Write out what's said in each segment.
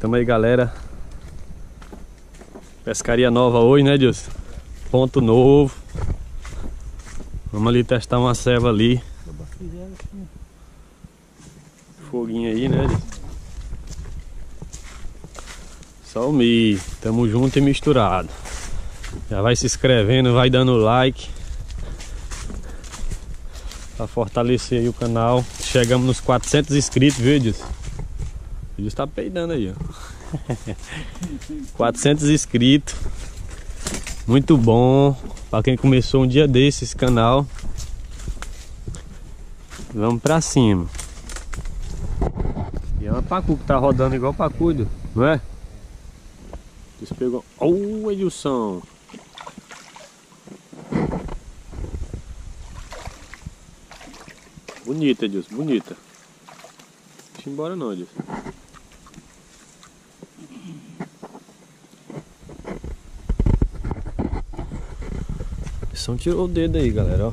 Tamo aí, galera. Pescaria nova hoje, né, Deus? Ponto novo. Vamos ali testar uma ceva ali. Foguinho aí, né, Deus? Só o Mi. Tamo junto e misturado. Já vai se inscrevendo, vai dando like. Pra fortalecer aí o canal. Chegamos nos 400 inscritos, viu? O Edilson tá peidando aí, ó. 400 inscritos. Muito bom. Pra quem começou um dia desse esse canal. Vamos pra cima. E é uma pacu que tá rodando igual pacudo, não é? Eles pegou. Oh, Edilson! Bonita, Edilson, bonita. Deixa embora não, Edilson. Só tirou o dedo aí, galera, ó.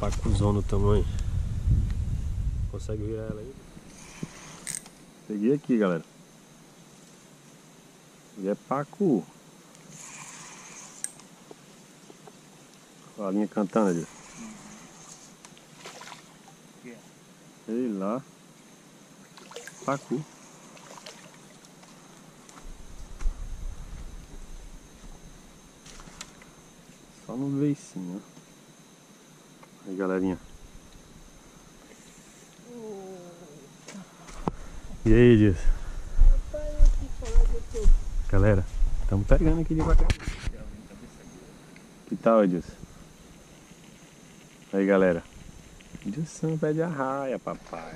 Pacuzão no tamanho. Consegue virar ela aí? Peguei aqui, galera. E é pacu. Olha a linha cantando ali. Sei lá. Pacu. No beicinho, ó. Aí, galerinha. E aí, Dias? Galera, estamos pegando aqui devagar. Que tal, Edilson? Aí, galera. Edilson pé de arraia, papai.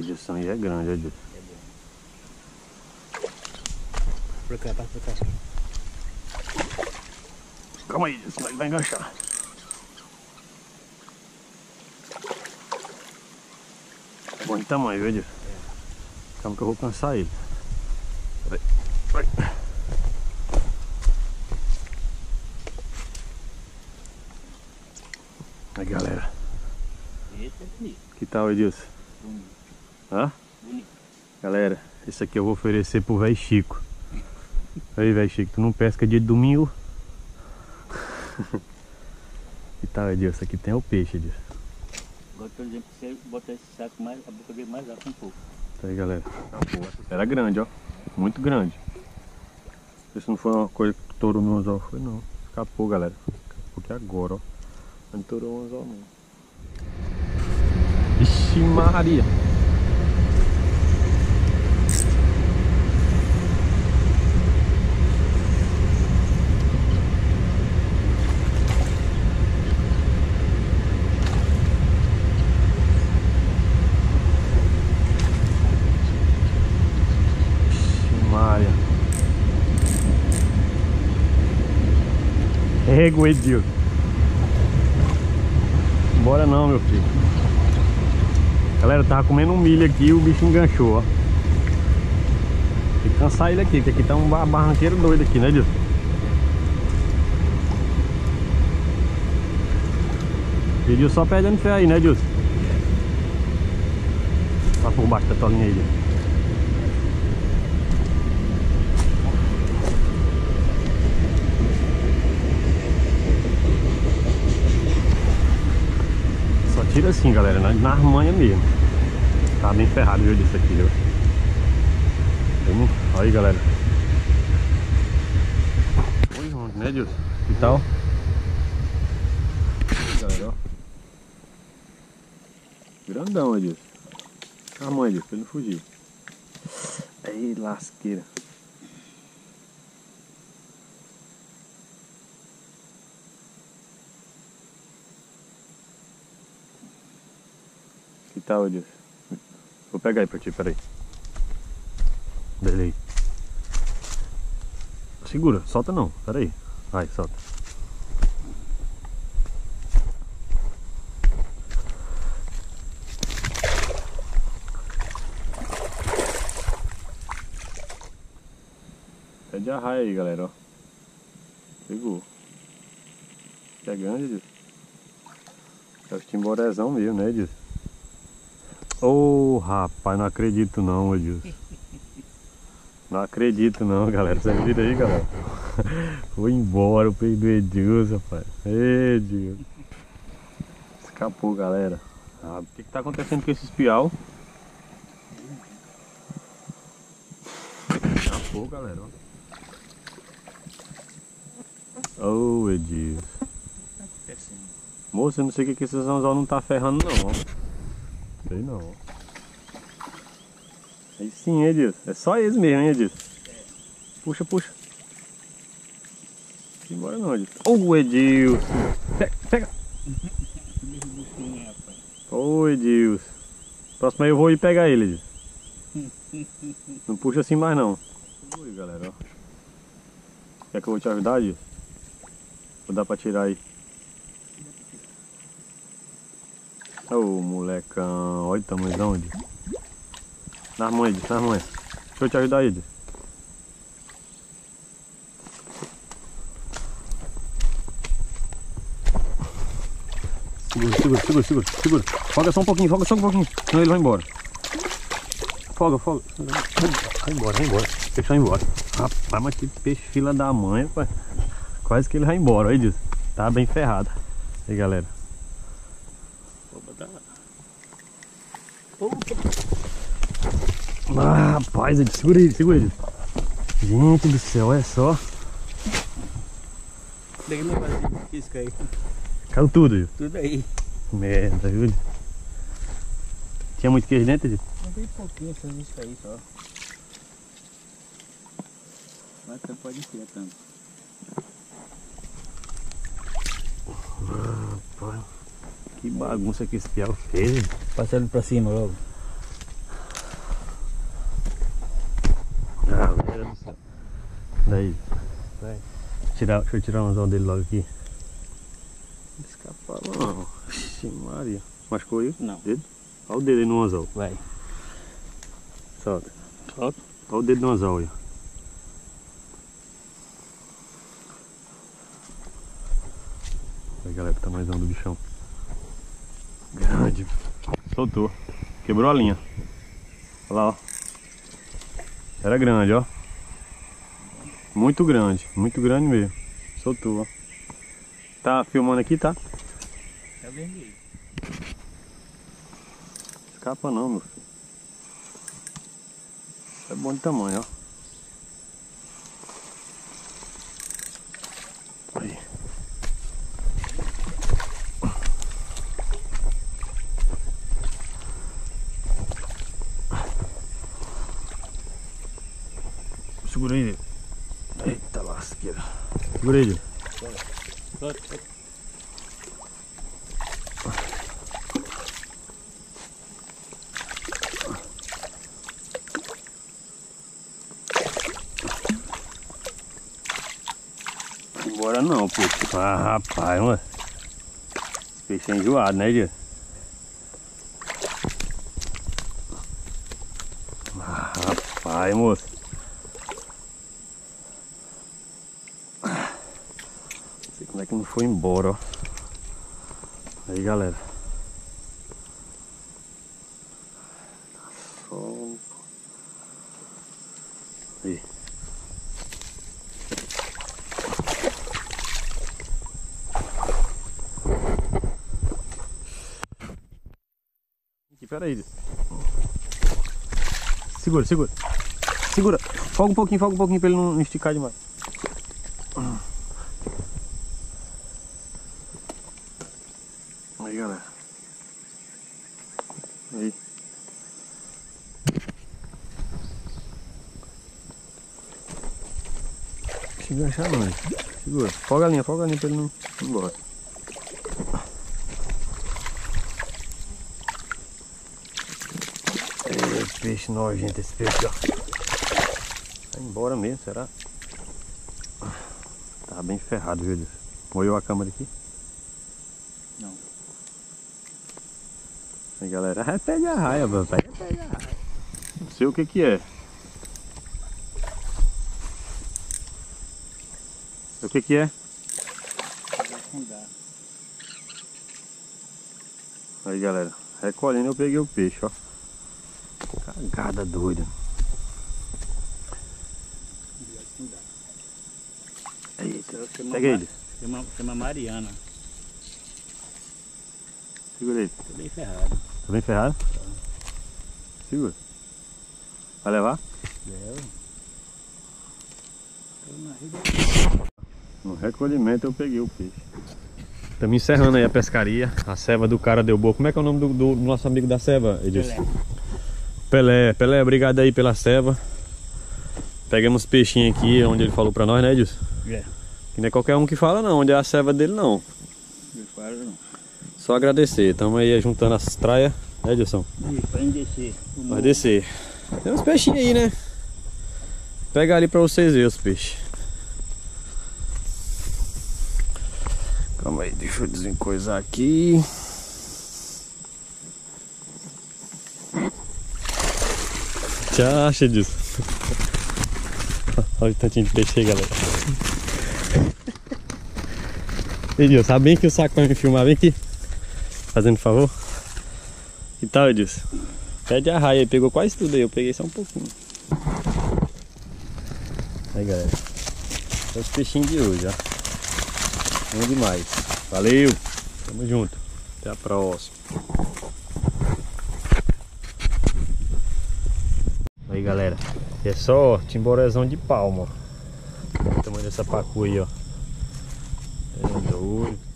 Edilson aí é grande, Edilson. Pra cá, pra cá. Calma aí, Edilson, ele vai enganchar. Bom de tamanho, viu, Edilson? Calma que eu vou cansar ele. Vai, vai. Aí, galera. É. Que tal, Edilson? Hã? Bonito. Galera, esse aqui eu vou oferecer pro velho Chico. Aí, velho Chico, tu não pesca dia de domingo? que tal, Edilson? Aqui tem o peixe, Edilson. Agora, por exemplo, você botar esse saco mais, a boca dele mais alta um pouco. Tá aí, galera. Era grande, ó. Muito grande. Se não foi uma coisa que torou no anzol, foi não. Escapou, galera. Escapou aqui agora, ó. Não torou o anzol, não. Ixi, Maria. Ixi, Maria. Ego, Edil. Bora não, meu filho. Galera, eu tava comendo um milho aqui e o bicho enganchou, ó. Tem que cansar ele aqui, porque aqui tá um ba- barranqueiro doido aqui, né, Edilson? Pediu só perdendo fé aí, né, Edilson? Tá por baixo da tolinha aí, Edilson. Só tira assim, galera, na, na armanha mesmo. Tá bem ferrado, viu, disso aqui, viu? Olha aí, galera. Oi, onde, né, Dilson? Que tal? Aí, galera, ó. Grandão, Edilson. Calma, Edilson, pra ele não fugir. Aí, lasqueira. tá, Vou pegar aí pra ti, peraí. Beleza. Segura, solta não, peraí. Vai, solta. É de arraia aí, galera, ó. Pegou. grande Edilson. Acho que timborezão mesmo, né, Edilson? Ô, oh, rapaz, não acredito não, Edilson. Não acredito não, galera. Vocês aí, galera? Foi embora o peito do Edilson, rapaz. Edilson. Escapou, galera. Ah, o que, que tá acontecendo com esse espial? Escapou, galera. Ô, oh, Edilson. Moço, eu não sei o que, que esse anzol não tá ferrando não, ó. Sei não. Aí sim, Edilson. É só eles mesmo, hein, Edilson? Puxa, puxa. Embora não, Edilson. Ô, oh, Edilson. Pega, pega. Ô, Edilson. Próximo aí eu vou ir pegar ele, Edilson. Não puxa assim mais não. Oi, galera, ó. Quer que eu vou te ajudar, Edilson? Vou dar pra tirar aí. Ô, oh, molecão. Olha o tamanho de Nas mãos, Edilson, nas. Deixa eu te ajudar, Edilson. Segura, segura, segura, segura, segura. Foga só um pouquinho, foga só um pouquinho. Senão ele vai embora. Foga, foga. Vai embora, vai embora. Deixa ir embora. Rapaz, mas que peixe fila da mãe, pai. Quase que ele vai embora, olha disso. Tá bem ferrado. Aí, galera. Ah, rapaz, segura ele, segura ele. Gente do céu, olha só. Aí. Caiu tudo, viu? Tudo aí. Merda, viu? Tinha muito queijo dentro, Não tem pouquinho, essas iscas aí só. Mas pode ser tanto. Rapaz, que bagunça que esse piau fez. Passa ele pra cima logo. Ah, meu Deus do céu. Daí. Vai. Tirar, deixa eu tirar o anzol dele logo aqui. Escapar não. Ixi, Maria. Machucou aí? Não. Dedo? Olha o dedo aí no anzol. Vai. Solta. Solta. Olha o dedo no anzol aí. Aí galera, o tamanhozão do bichão. Soltou. Quebrou a linha. Olha lá, ó. Era grande, ó. Muito grande, muito grande mesmo. Soltou, ó. Tá filmando aqui, tá? Tá vermelho. Escapa não, meu filho. É bom de tamanho, ó. Segura aí. Eita lasqueira. Segura aí. Embora não, pô. Ah, rapaz, mano. Esse peixe é enjoado, né, Dia? Ah, rapaz, moço. Não foi embora, ó. Aí, galera. Aí. Pera aí. Segura, segura. Segura. Foga um pouquinho, foga um pouquinho pra ele não esticar demais. Aí galera. Aí. Se enganchar não, segura. Foga a linha, foga a linha pra ele não ir embora. Peixe nojento esse peixe, ó. Vai embora mesmo, será? Tá bem ferrado, viu? Moeu a câmera aqui? Aí galera, é pé de arraia, papai. Não sei o que que é. O que que é? Aí galera, recolhendo eu peguei o peixe, ó. Cagada doida. Eita, chama pega ele. Chama, chama Mariana. Segura ele. Tô bem ferrado. Tá bem ferrado? Segura. Vai levar? Leva. No recolhimento eu peguei o peixe. Estamos encerrando aí a pescaria. A ceva do cara deu boa. Como é que é o nome do, do nosso amigo da ceva, Edilson? Pelé. Pelé. Pelé, obrigado aí pela ceva. Pegamos peixinho aqui, onde ele falou pra nós, né, Edilson? É. Que não é qualquer um que fala não, onde é a ceva dele não. Só agradecer. Estamos aí juntando as traias, né, Edilson? Pra gente descer. Vai descer. Tem uns peixinhos aí, né? Pega ali pra vocês verem os peixes. Calma aí, deixa eu desencoisar aqui. Tchau, acha disso. Olha o tantinho de peixe aí, galera. Edilson, sabe bem que o saco vai me filmar? Vem aqui. Fazendo favor. Que tal, Edilson? Pede a raia, pegou quase tudo aí, eu peguei só um pouquinho. Aí galera, é os peixinhos de hoje, ó. Bom demais. Valeu, tamo junto. Até a próxima. Aí galera, é só timborezão de palma. ó. O tamanho dessa pacu aí, ó. É doido.